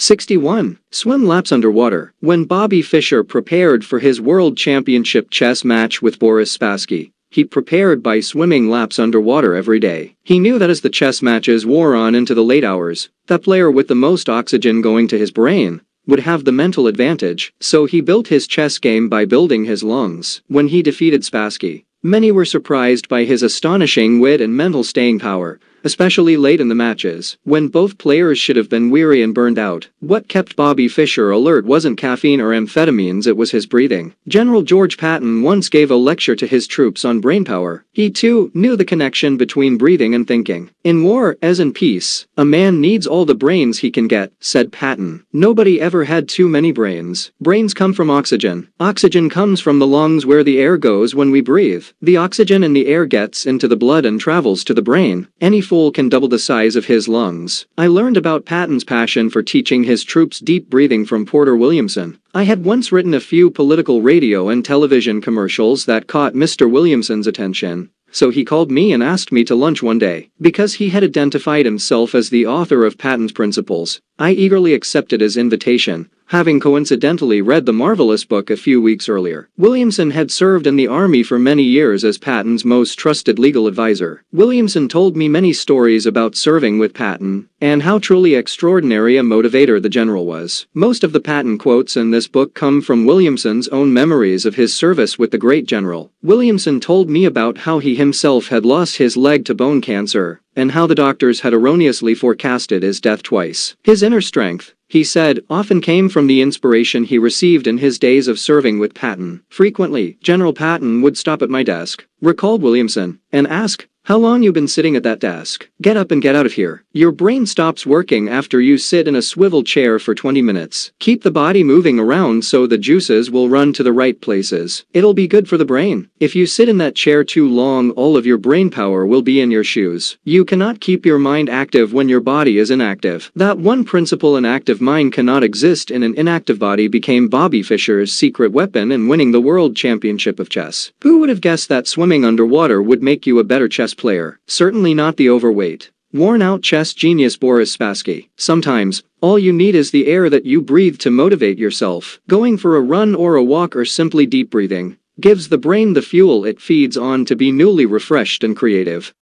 61. Swim laps underwater. When Bobby Fischer prepared for his World Championship chess match with Boris Spassky, he prepared by swimming laps underwater every day. He knew that as the chess matches wore on into the late hours, the player with the most oxygen going to his brain would have the mental advantage, so he built his chess game by building his lungs. When he defeated Spassky, many were surprised by his astonishing wit and mental staying power, especially late in the matches, when both players should have been weary and burned out. What kept Bobby Fischer alert wasn't caffeine or amphetamines it was his breathing. General George Patton once gave a lecture to his troops on brain power. He too knew the connection between breathing and thinking. In war, as in peace, a man needs all the brains he can get, said Patton. Nobody ever had too many brains. Brains come from oxygen. Oxygen comes from the lungs where the air goes when we breathe. The oxygen in the air gets into the blood and travels to the brain. Any fool can double the size of his lungs. I learned about Patton's passion for teaching his troops deep breathing from Porter Williamson. I had once written a few political radio and television commercials that caught Mr. Williamson's attention. So he called me and asked me to lunch one day. Because he had identified himself as the author of Patton's Principles, I eagerly accepted his invitation having coincidentally read the marvelous book a few weeks earlier. Williamson had served in the army for many years as Patton's most trusted legal advisor. Williamson told me many stories about serving with Patton and how truly extraordinary a motivator the general was. Most of the Patton quotes in this book come from Williamson's own memories of his service with the great general. Williamson told me about how he himself had lost his leg to bone cancer and how the doctors had erroneously forecasted his death twice. His inner strength, he said, often came from the inspiration he received in his days of serving with Patton. Frequently, General Patton would stop at my desk, recalled Williamson, and ask, how long you been sitting at that desk? Get up and get out of here. Your brain stops working after you sit in a swivel chair for 20 minutes. Keep the body moving around so the juices will run to the right places. It'll be good for the brain. If you sit in that chair too long all of your brain power will be in your shoes. You cannot keep your mind active when your body is inactive. That one principle an active mind cannot exist in an inactive body became Bobby Fischer's secret weapon in winning the world championship of chess. Who would have guessed that swimming underwater would make you a better chess player, certainly not the overweight. Worn-out chess genius Boris Spassky. Sometimes, all you need is the air that you breathe to motivate yourself. Going for a run or a walk or simply deep breathing gives the brain the fuel it feeds on to be newly refreshed and creative.